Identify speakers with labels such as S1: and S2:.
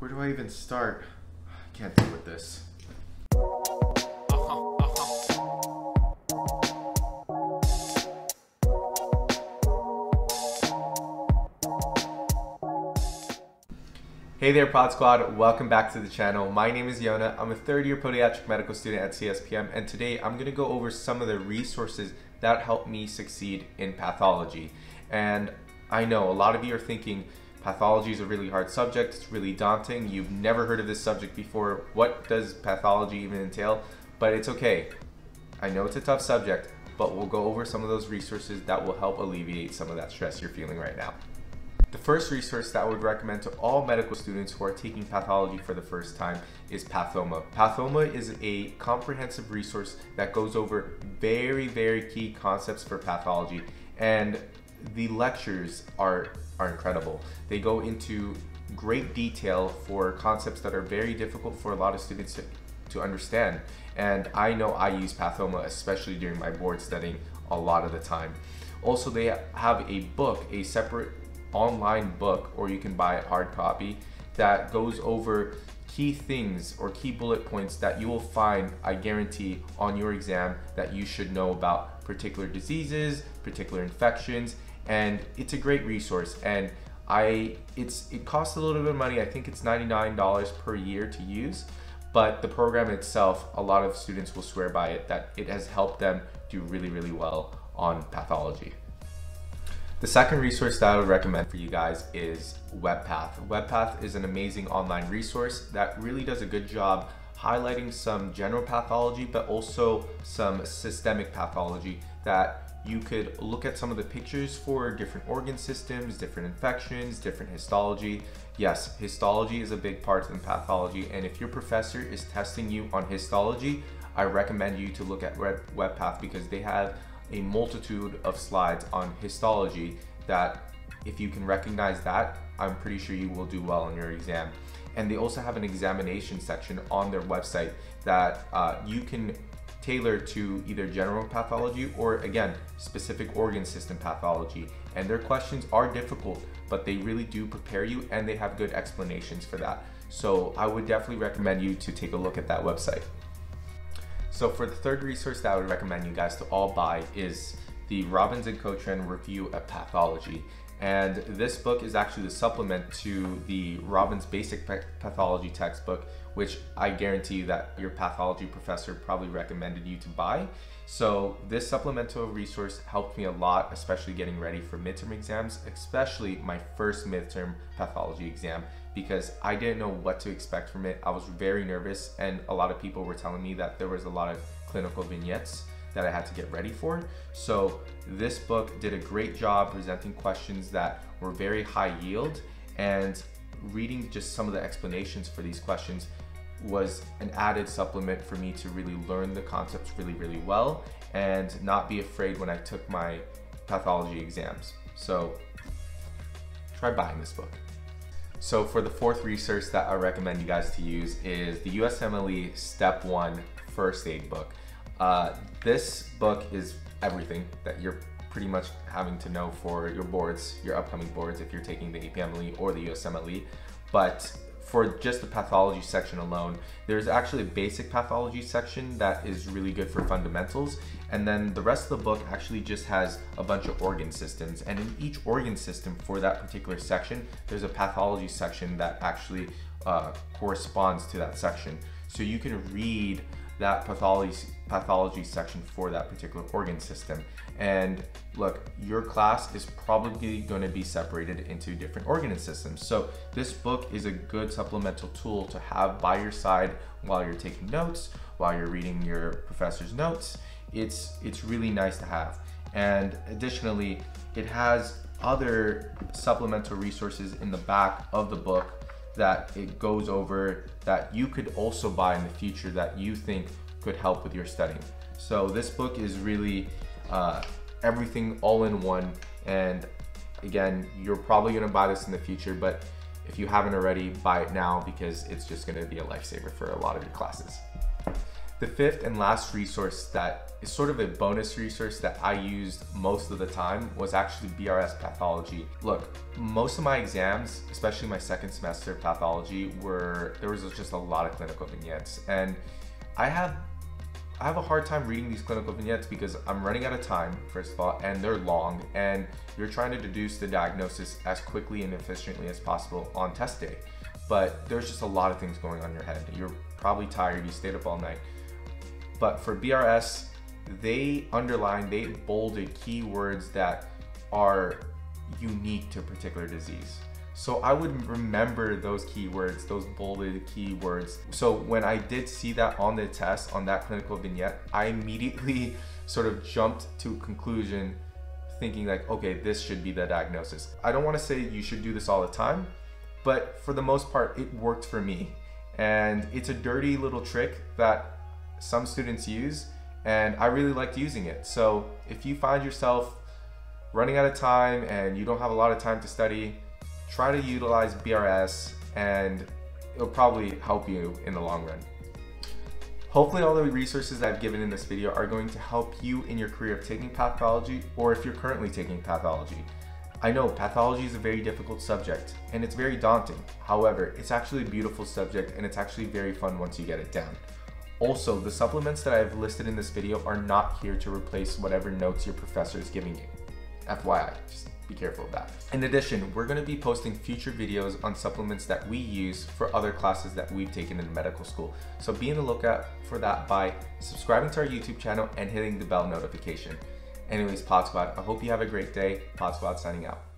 S1: Where do I even start? I can't deal with this. Hey there Pod Squad, welcome back to the channel. My name is Yona, I'm a third year podiatric medical student at CSPM and today I'm going to go over some of the resources that helped me succeed in pathology. And I know a lot of you are thinking pathology is a really hard subject, it's really daunting, you've never heard of this subject before, what does pathology even entail? But it's okay, I know it's a tough subject, but we'll go over some of those resources that will help alleviate some of that stress you're feeling right now. The first resource that I would recommend to all medical students who are taking pathology for the first time is Pathoma. Pathoma is a comprehensive resource that goes over very, very key concepts for pathology. And the lectures are, are incredible. They go into great detail for concepts that are very difficult for a lot of students to, to understand. And I know I use Pathoma, especially during my board studying a lot of the time. Also, they have a book, a separate online book or you can buy a hard copy that goes over key things or key bullet points that you will find, I guarantee, on your exam that you should know about particular diseases, particular infections, and it's a great resource. And I, it's it costs a little bit of money. I think it's $99 per year to use, but the program itself, a lot of students will swear by it that it has helped them do really, really well on pathology. The second resource that I would recommend for you guys is WebPath. WebPath is an amazing online resource that really does a good job highlighting some general pathology, but also some systemic pathology that you could look at some of the pictures for different organ systems, different infections, different histology. Yes, histology is a big part in pathology, and if your professor is testing you on histology, I recommend you to look at WebPath because they have a multitude of slides on histology that if you can recognize that, I'm pretty sure you will do well on your exam. And they also have an examination section on their website that uh, you can tailor to either general pathology or again, specific organ system pathology. And their questions are difficult, but they really do prepare you and they have good explanations for that. So I would definitely recommend you to take a look at that website. So for the third resource that I would recommend you guys to all buy is the Robbins and Cotran Review of Pathology. And this book is actually the supplement to the Robbins Basic Pathology textbook, which I guarantee you that your pathology professor probably recommended you to buy. So this supplemental resource helped me a lot, especially getting ready for midterm exams, especially my first midterm pathology exam because I didn't know what to expect from it. I was very nervous, and a lot of people were telling me that there was a lot of clinical vignettes that I had to get ready for. So, this book did a great job presenting questions that were very high yield, and reading just some of the explanations for these questions was an added supplement for me to really learn the concepts really, really well and not be afraid when I took my pathology exams. So, try buying this book. So for the fourth research that I recommend you guys to use is the USMLE Step 1 First Aid book. Uh, this book is everything that you're pretty much having to know for your boards, your upcoming boards if you're taking the APMLE or the USMLE. But for just the pathology section alone, there's actually a basic pathology section that is really good for fundamentals. And then the rest of the book actually just has a bunch of organ systems. And in each organ system for that particular section, there's a pathology section that actually uh, corresponds to that section. So you can read that pathology pathology section for that particular organ system. And look, your class is probably going to be separated into different organ systems. So this book is a good supplemental tool to have by your side while you're taking notes, while you're reading your professor's notes. It's it's really nice to have. And additionally, it has other supplemental resources in the back of the book that it goes over that you could also buy in the future that you think could help with your studying. So this book is really uh, everything all in one. And again, you're probably gonna buy this in the future, but if you haven't already, buy it now because it's just gonna be a lifesaver for a lot of your classes. The fifth and last resource that is sort of a bonus resource that I used most of the time was actually BRS pathology. Look, most of my exams, especially my second semester pathology, were there was just a lot of clinical vignettes. And I have I have a hard time reading these clinical vignettes because I'm running out of time, first of all, and they're long, and you're trying to deduce the diagnosis as quickly and efficiently as possible on test day. But there's just a lot of things going on in your head. You're probably tired, you stayed up all night. But for BRS, they underline, they bolded keywords that are unique to a particular disease. So I would remember those keywords, those bolded keywords. So when I did see that on the test, on that clinical vignette, I immediately sort of jumped to a conclusion thinking like, okay, this should be the diagnosis. I don't want to say you should do this all the time, but for the most part, it worked for me. And it's a dirty little trick that some students use, and I really liked using it. So if you find yourself running out of time and you don't have a lot of time to study, try to utilize BRS and it'll probably help you in the long run. Hopefully all the resources I've given in this video are going to help you in your career of taking pathology or if you're currently taking pathology. I know pathology is a very difficult subject and it's very daunting. However, it's actually a beautiful subject and it's actually very fun once you get it down. Also, the supplements that I've listed in this video are not here to replace whatever notes your professor is giving you. FYI, just be careful of that. In addition, we're gonna be posting future videos on supplements that we use for other classes that we've taken in medical school. So be on the lookout for that by subscribing to our YouTube channel and hitting the bell notification. Anyways, Pod Squad, I hope you have a great day. Pod Squad signing out.